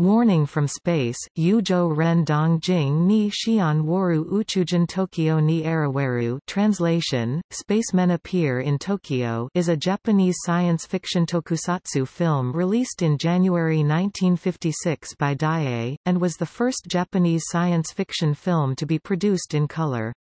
Warning from Space, Yuzhou Ren Dong Jing ni Xian Waru Uchujin Tokyo ni Arawaru translation, Spacemen Appear in Tokyo is a Japanese science fiction tokusatsu film released in January 1956 by Daiei, and was the first Japanese science fiction film to be produced in color.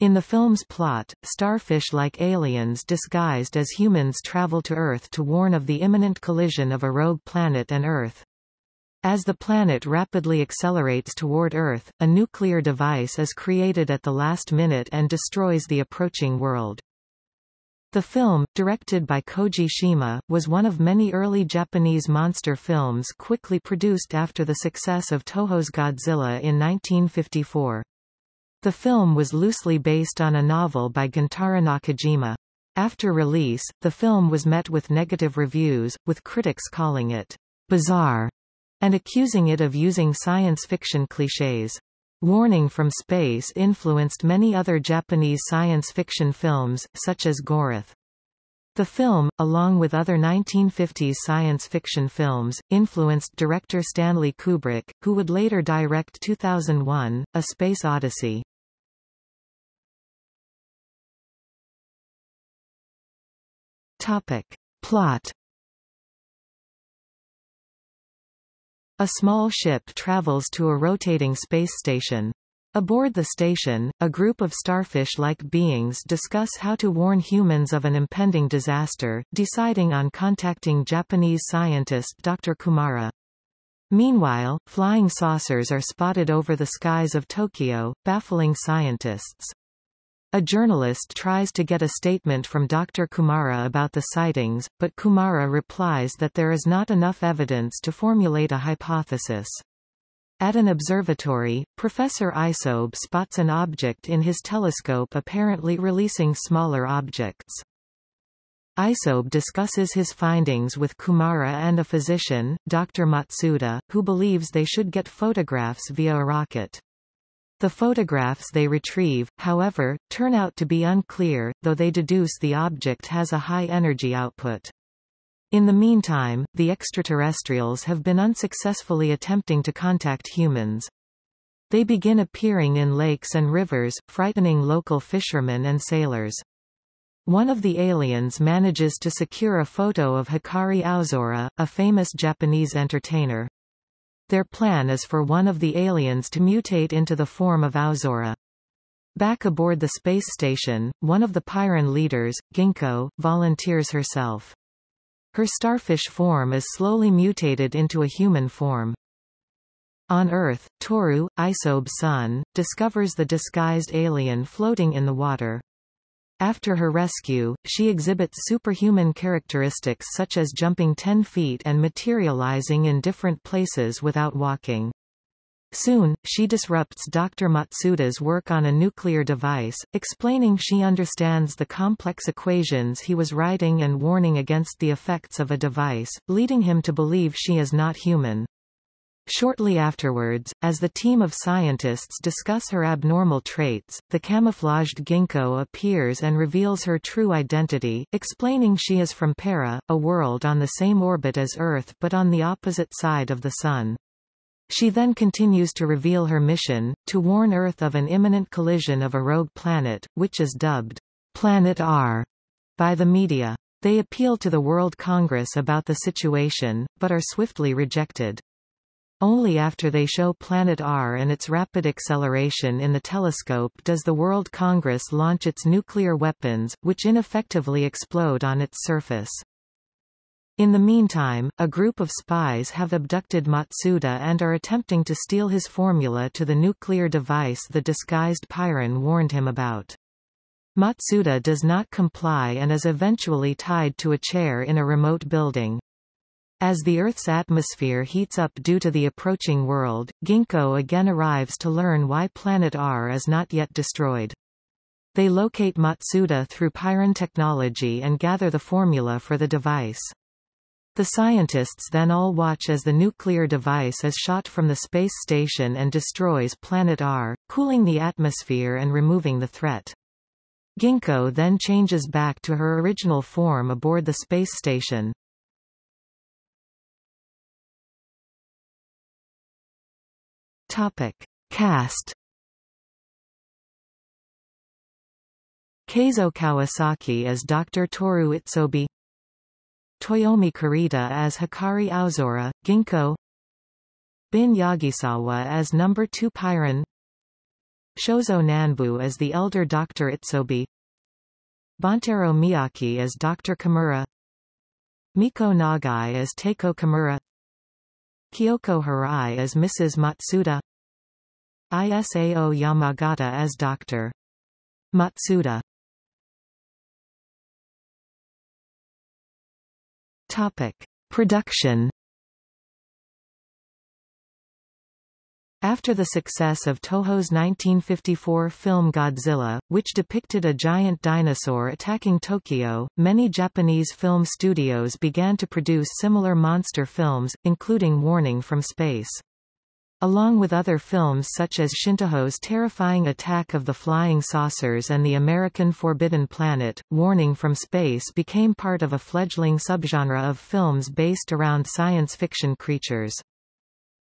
In the film's plot, starfish-like aliens disguised as humans travel to Earth to warn of the imminent collision of a rogue planet and Earth. As the planet rapidly accelerates toward Earth, a nuclear device is created at the last minute and destroys the approaching world. The film, directed by Koji Shima, was one of many early Japanese monster films quickly produced after the success of Toho's Godzilla in 1954. The film was loosely based on a novel by Gentaro Nakajima. After release, the film was met with negative reviews, with critics calling it bizarre and accusing it of using science fiction clichés. Warning from Space influenced many other Japanese science fiction films, such as Gorath. The film, along with other 1950s science fiction films, influenced director Stanley Kubrick, who would later direct 2001, A Space Odyssey. Topic. Plot A small ship travels to a rotating space station. Aboard the station, a group of starfish-like beings discuss how to warn humans of an impending disaster, deciding on contacting Japanese scientist Dr. Kumara. Meanwhile, flying saucers are spotted over the skies of Tokyo, baffling scientists. A journalist tries to get a statement from Dr. Kumara about the sightings, but Kumara replies that there is not enough evidence to formulate a hypothesis. At an observatory, Professor Isobe spots an object in his telescope apparently releasing smaller objects. Isobe discusses his findings with Kumara and a physician, Dr. Matsuda, who believes they should get photographs via a rocket. The photographs they retrieve, however, turn out to be unclear, though they deduce the object has a high energy output. In the meantime, the extraterrestrials have been unsuccessfully attempting to contact humans. They begin appearing in lakes and rivers, frightening local fishermen and sailors. One of the aliens manages to secure a photo of Hikari Aozora, a famous Japanese entertainer. Their plan is for one of the aliens to mutate into the form of Aozora. Back aboard the space station, one of the Pyran leaders, Ginko, volunteers herself. Her starfish form is slowly mutated into a human form. On Earth, Toru, Isobe's son, discovers the disguised alien floating in the water. After her rescue, she exhibits superhuman characteristics such as jumping 10 feet and materializing in different places without walking. Soon, she disrupts Dr. Matsuda's work on a nuclear device, explaining she understands the complex equations he was writing and warning against the effects of a device, leading him to believe she is not human. Shortly afterwards, as the team of scientists discuss her abnormal traits, the camouflaged Ginko appears and reveals her true identity, explaining she is from Para, a world on the same orbit as Earth but on the opposite side of the Sun. She then continues to reveal her mission, to warn Earth of an imminent collision of a rogue planet, which is dubbed Planet R by the media. They appeal to the World Congress about the situation, but are swiftly rejected. Only after they show Planet R and its rapid acceleration in the telescope does the World Congress launch its nuclear weapons, which ineffectively explode on its surface. In the meantime, a group of spies have abducted Matsuda and are attempting to steal his formula to the nuclear device the disguised Pyran warned him about. Matsuda does not comply and is eventually tied to a chair in a remote building. As the Earth's atmosphere heats up due to the approaching world, Ginko again arrives to learn why Planet R is not yet destroyed. They locate Matsuda through Pyran technology and gather the formula for the device. The scientists then all watch as the nuclear device is shot from the space station and destroys Planet R, cooling the atmosphere and removing the threat. Ginko then changes back to her original form aboard the space station. Topic. Cast Keizo Kawasaki as Dr. Toru Isobe Toyomi Karita as Hikari Aozora, Ginko. Bin Yagisawa as Number 2 Piran Shozo Nanbu as the elder Dr. Isobe Bontaro Miyaki as Dr. Kimura Miko Nagai as Teiko Kimura Kyoko Harai as Mrs. Matsuda Isao Yamagata as Dr. Matsuda Topic. Production After the success of Toho's 1954 film Godzilla, which depicted a giant dinosaur attacking Tokyo, many Japanese film studios began to produce similar monster films, including Warning from Space. Along with other films such as Shintoho's Terrifying Attack of the Flying Saucers and The American Forbidden Planet, Warning from Space became part of a fledgling subgenre of films based around science fiction creatures.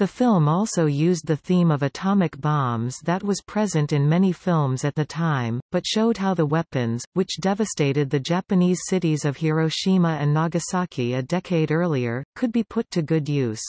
The film also used the theme of atomic bombs that was present in many films at the time, but showed how the weapons, which devastated the Japanese cities of Hiroshima and Nagasaki a decade earlier, could be put to good use.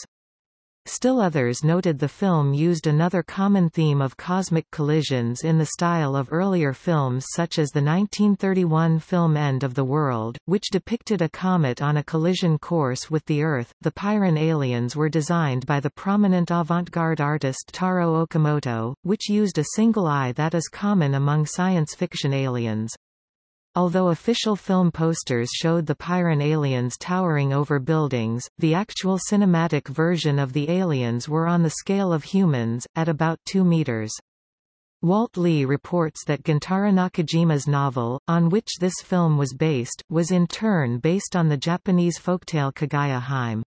Still others noted the film used another common theme of cosmic collisions in the style of earlier films such as the 1931 film End of the World, which depicted a comet on a collision course with the Earth. The Piran aliens were designed by the prominent avant-garde artist Taro Okamoto, which used a single eye that is common among science fiction aliens. Although official film posters showed the Piran aliens towering over buildings, the actual cinematic version of the aliens were on the scale of humans, at about 2 meters. Walt Lee reports that Gentaro Nakajima's novel, on which this film was based, was in turn based on the Japanese folktale Kaguya Hime.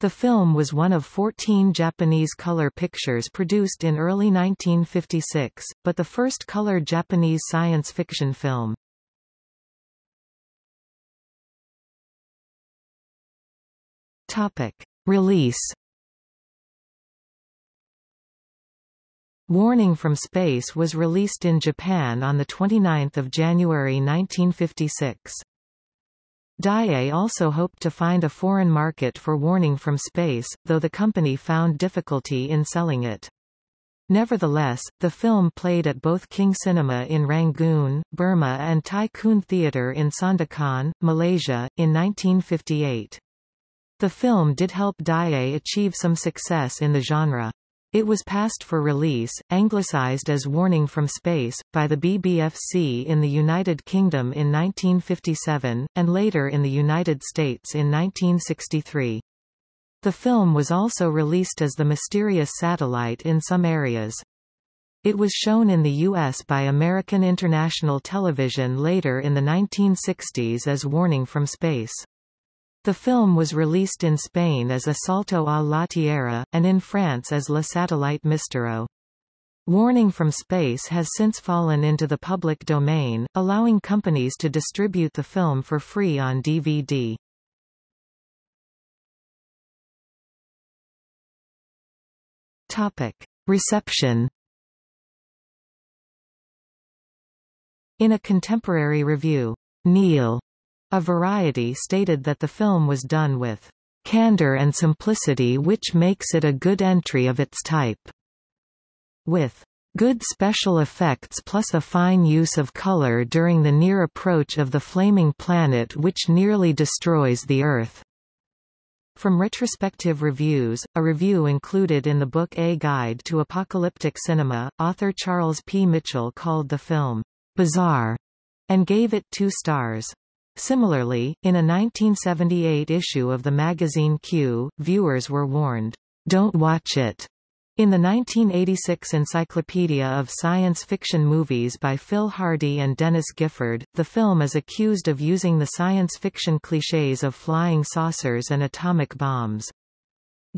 The film was one of 14 Japanese color pictures produced in early 1956, but the first color Japanese science fiction film. Topic. Release Warning from Space was released in Japan on 29 January 1956. Daiei also hoped to find a foreign market for Warning from Space, though the company found difficulty in selling it. Nevertheless, the film played at both King Cinema in Rangoon, Burma and Tycoon Theatre in Sandakan, Malaysia, in 1958. The film did help Daiei achieve some success in the genre. It was passed for release, anglicized as Warning from Space, by the BBFC in the United Kingdom in 1957, and later in the United States in 1963. The film was also released as The Mysterious Satellite in some areas. It was shown in the U.S. by American International Television later in the 1960s as Warning from Space. The film was released in Spain as Asalto a la Tierra, and in France as Le Satellite Mistero. Warning from Space has since fallen into the public domain, allowing companies to distribute the film for free on DVD. Topic. Reception In a contemporary review, Neil a Variety stated that the film was done with candor and simplicity which makes it a good entry of its type. With good special effects plus a fine use of color during the near approach of the flaming planet which nearly destroys the Earth. From retrospective reviews, a review included in the book A Guide to Apocalyptic Cinema, author Charles P. Mitchell called the film bizarre and gave it two stars. Similarly, in a 1978 issue of the magazine Q, viewers were warned, "Don't watch it." In the 1986 Encyclopedia of Science Fiction Movies by Phil Hardy and Dennis Gifford, the film is accused of using the science fiction clichés of flying saucers and atomic bombs.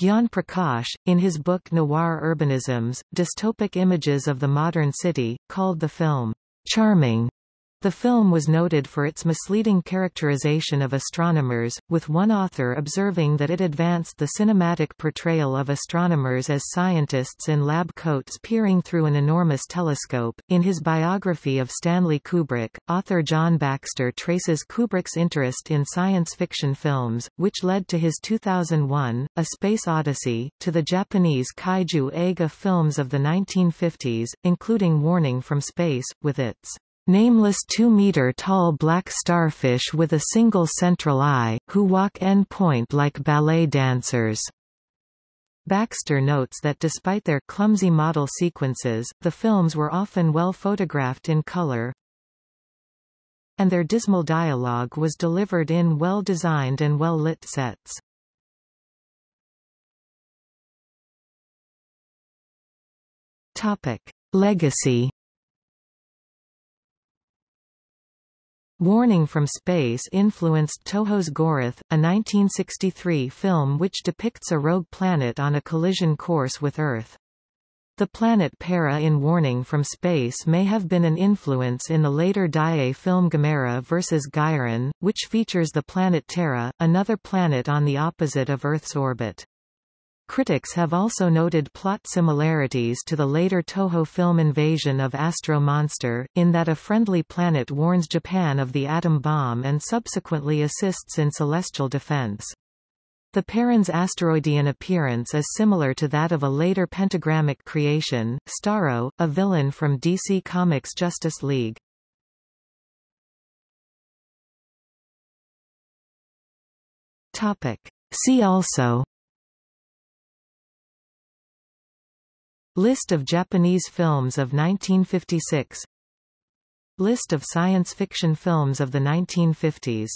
Gyan Prakash, in his book Noir Urbanisms, Dystopic Images of the Modern City, called the film charming The film was noted for its misleading characterization of astronomers, with one author observing that it advanced the cinematic portrayal of astronomers as scientists in lab coats peering through an enormous telescope. In his biography of Stanley Kubrick, author John Baxter traces Kubrick's interest in science fiction films, which led to his 2001, A Space Odyssey, to the Japanese kaiju eiga films of the 1950s, including Warning from Space, with its nameless two-meter-tall black starfish with a single central eye, who walk en pointe like ballet dancers. Baxter notes that despite their clumsy model sequences, the films were often well photographed in color, and their dismal dialogue was delivered in well-designed and well-lit sets. Topic. Legacy Warning from Space influenced Toho's Gorath, a 1963 film which depicts a rogue planet on a collision course with Earth. The planet Para in Warning from Space may have been an influence in the later Daiei film Gamera vs. Gairan, which features the planet Terra, another planet on the opposite of Earth's orbit. Critics have also noted plot similarities to the later Toho film Invasion of Astro Monster, in that a friendly planet warns Japan of the atom bomb and subsequently assists in celestial defense. The Paran's asteroidean appearance is similar to that of a later pentagrammic creation, Starro, a villain from DC Comics' Justice League. See also List of Japanese films of 1956 List of science fiction films of the 1950s